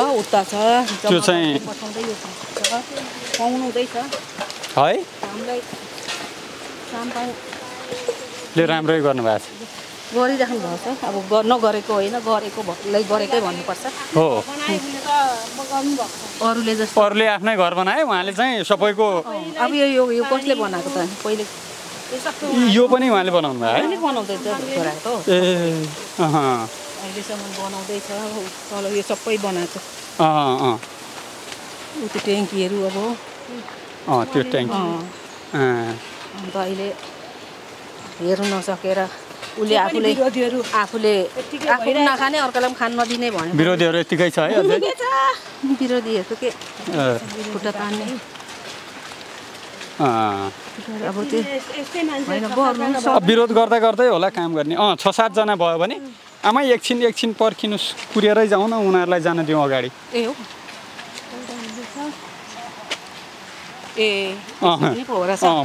उता छ त्यो चाहिँ- है? ले राम्रै गर्नुभएको छ। गरिराख्नु भएको छ। अब नगरेको होइन गरेको भएलाई गरेकै भन्नुपर्छ। हो। अरूले जस्तो। अरूले आफ्नै घर बनाए उहाँले चाहिँ सबैको अब यो यो कसले बनाएको त? पहिले यो पनि उहाँले बनाउनु भयो है? बनाउँदै ए अहिलेसम्म बनाउँदैछ तल यो सबै बनाएको। अँ अँ उ त्यो ट्याङ्कीहरू अब। अँ त्यो ट्याङ्की। अँ, अँ। अन्त अहिले हेर्नु नसकेर उसले आफूले आफूले आफू नखाने अर्कालाई पनि खान नदिने भन्यो। विरोधीहरू यत्तिकै छ है विरोधीहरूको के? अँ, खुट्टा तान्ने। अँ। अब त्यो विरोध गर्दा गर्दै होला काम गर्ने। अँ छ सातजना भयो भने आमा एकछिन एकछिन पर्खिनुहोस्। कुरेरै जाउँ न उनीहरूलाई जान दिउँ अगाडि। ए हो। ए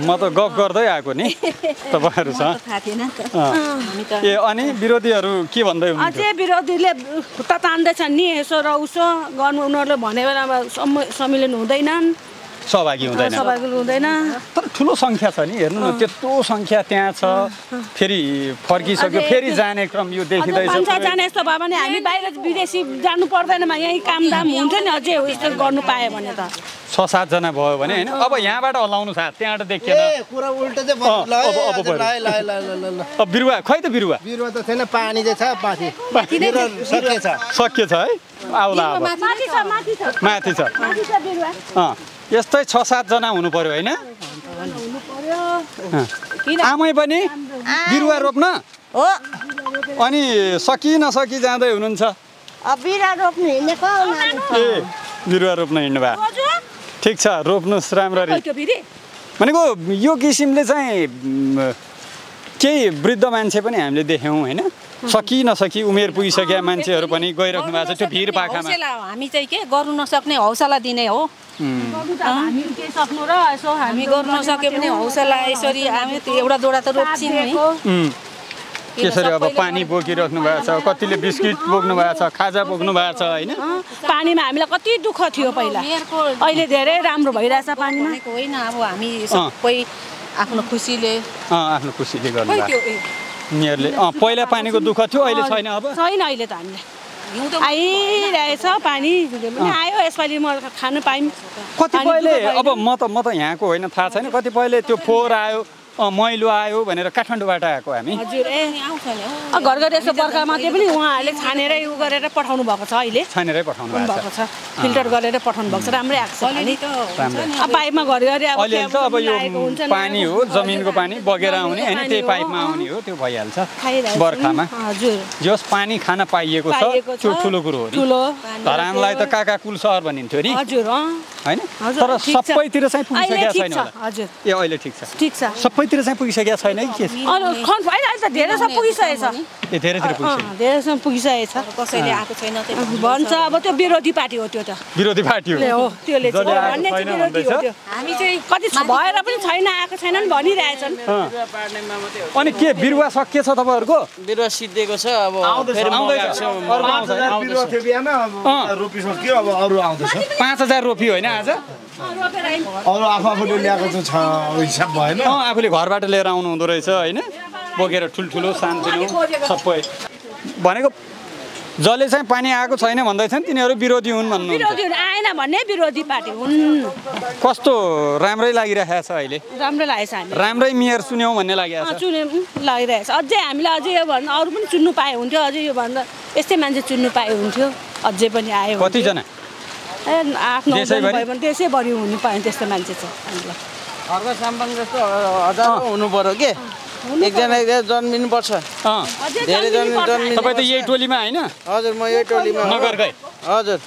म त गफ गर्दै आएको नि। तपाईँहरूसँग ए अनि विरोधीहरू के भन्दै अझै विरोधीले खुट्टा तान्दैछन् नि यसो र उसो गर्नु उनीहरूले भने बेलामा सम सम्मिलन हुँदैनन्। सहभागी हुँदैन। हुँदैन। तर ठुलो सङ्ख्या छ नि हेर्नु न त्यत्रो सङ्ख्या त्यहाँ छ। फेरि फर्किसक्यो फेरि जाने क्रम यो देखिँदैछ। पाँच छजना यस्तो भयो भने हामी बाहिर विदेशी जानु पर्दैनमा यहीँ कामदाम हुन्छ नि अझै यस्तो गर्नु पायो भने त। छ सातजना भयो भने होइन अब यहाँबाट हल्लाउनु साथ त्यहाँबाट देखिएन। ए कुरा उल्टो चाहिँ अँ, भन्नु ल है, अब- बिरुवा खै त बिरुवा? बिरुवा त छैन पानी चाहिँ छ माथि बिरुवा सकिएछ। सकियो छ है? आउला अब माथि छ यस्तै छ सातजना हुनु पर्यो होइन। आमै पनि बिरुवा रोप्न? हो। अनि सकि नसकि जाँदै हुनुहुन्छ। अब बिरुवा रोप्नु हिँडेको उनीहरू ए बिरुवा रोप्न हिँड्नु भयो। ठिक छ रोप्नुहोस् राम्ररी। भनेको यो किसिमले चाहिँ केही वृद्ध मान्छे पनि हामीले देख्यौँ होइन? सकि नसकी उमेर पुगिसकेका मान्छेहरू पनि गइराख्नु भएको छ। त्यो भिर पाखामा हौसला हामी चाहिँ के गर्नु नसक्ने हौसला दिने हो। हामी के सक्नु र यसो हामी गर्नु नसके पनि हौसला यसरी हामी एउटा दोडा त रोप्छौँ त्यसरी अब पानी बोकिराख्नु भएको छ कतिले बिस्किट बोक्नु भएको छ खाजा बोक्नु भएको छ होइन? पानीमा हामीलाई कति दुःख थियो पहिला। अहिले धेरै राम्रो भइरहेछ पानीमा। होइन अब हामी सबै आफ्नो खुसीले अँ आफ्नो खुसीले गर्नु उनीहरूले। अँ पहिला पानीको दुःख थियो अहिले छैन अब? छैन अहिले त हामीलाई। आइरहेछ पानी पनि आयो यसपालि म खानु पाइँ कतिपयले अब म त म त यहाँको होइन थाहा छैन। कतिपयले त्यो फोहोर आयो मैलो आयो भनेर काठमाडौँबाट आएको हामी। हजुर ए आउँछ नि। हौ। घर घर यसो बर्खामा त्यो पनि उहाँहरूले छानेरै उ गरेर पठाउनु भएको छ अहिले। छानेरै पठाउनु भएको छ। फिल्टर गरेर पठाउनु भएको छ। राम्रै आएको छ पाइपमा घरिघरि अब अहिले त अब यो। पानी हो जमिनको पानी बगेर आउने होइन त्यही हो, पाइपमा। आउने हो त्यो भइहाल्छ। बर्खामा। हजुर। जस पानी खान पाइएको छ। त्यो ठुलो कुरो हो नि। ठुलो। धरानलाई त काकाकुल सहर भनिन्थ्यो नि। हजुर अँ। होइन? तर। सबैतिर चाहिँ अहिले पुगिसकेको ठिक छैन छ होला। हजुर। ए अहिले ठिक छ। ठिक छ। सबैतिर चाहिँ पुगिसकेको छैन कि के अरू खन होइन अहिले त धेरै सब पुगिसकेको छ। ए धेरैतिर धेरैसम्म पुगिसकेको। छ। कसैले आएको छैन भन्छ अब त्यो विरोधी पार्टी हो त्यो त। विरोधी पार्टी हो। त्यसले हामी चाहिँ कति भएर पनि छैन आएको छैनन् भनिरहेछन्। अनि के बिरुवा सकिएछ तपाईँहरूको? बिरुवा सिद्धिएको छ। अब रोपिसक्यो अब अरू आउँदैछ। पाँच हजार रोपियो होइन आज अरू आफू आफूले ल्याएको चाहिँ छ हिसाब भएन। अँ आफूले घरबाट लिएर आउनु हुँदो रहेछ होइन? बोकेर ठुल्ठुलो सानसानो सबै। भनेको जसले चाहिँ पानी आएको छैन भन्दैछन् तिनीहरू विरोधी हुन् भन्नुहुन्छ। विरोधी हुन् आएन भन्ने विरोधी पार्टी हुन्। कस्तो राम्रै लागिरहेको छ अहिले? राम्रो लागेछ हामी राम्रै मेयर सुन्यौँ भन्ने लागिरहेको छ। चुने लागिरहेछ अझै हामीलाई अझै यो भन्दा अरू पनि चुन्नु पाए हुन्थ्यो अझै यो भन्दा यस्तै मान्छे चुन्नु पाए हुन्थ्यो अझै पनि आयो। कतिजना? ए आठ देशैभरि? भयो भने देशैभरि हुनु पायो त्यस्तो मान्छे छ हामीलाई। घरको सामान जस्तो हजारौँ हुनु पर्यो के? एकजना एकजना जन्मिनुपर्छ। धेरै जन्मिनु तपाईँ त यही टोलीमा होइन? हजुर म यही टोलीमा। नगरकै। हजुर।